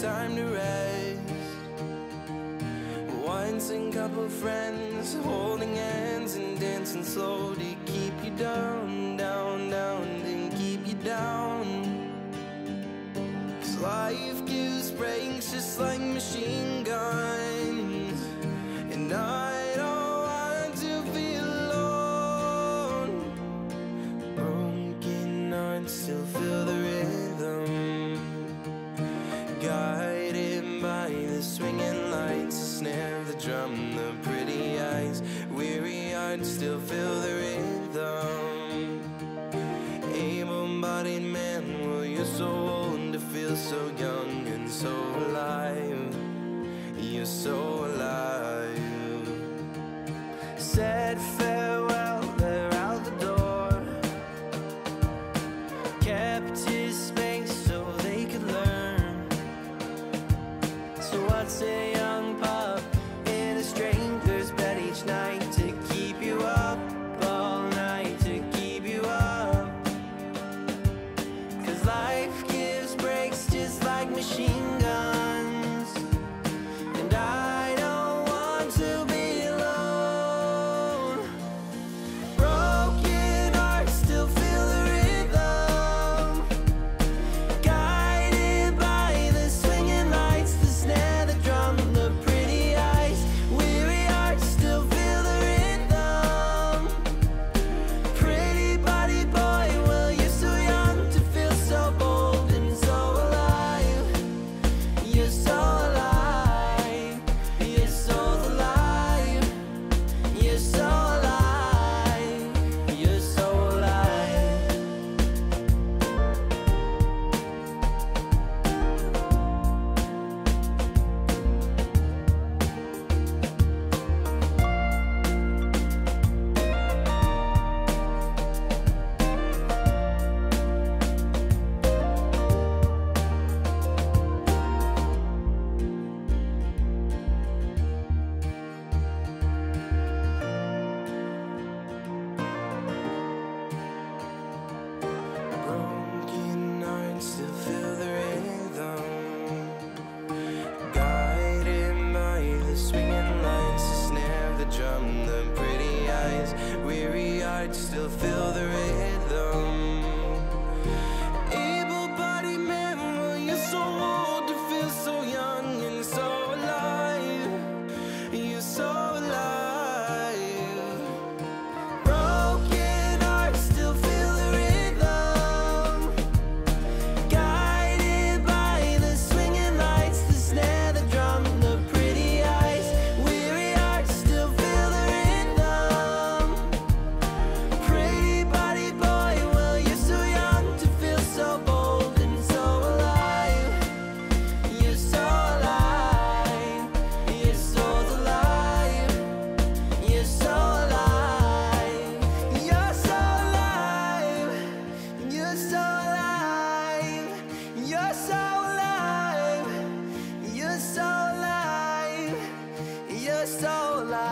time to rest. Wine and couple friends holding hands and drum, the pretty eyes, weary eyed, still feel the rhythm. Able-bodied man, well you're so old to feel so young and so alive. You're so alive. Said farewell, they're out the door. Kept his space so they could learn. So I'd say. still feel soul.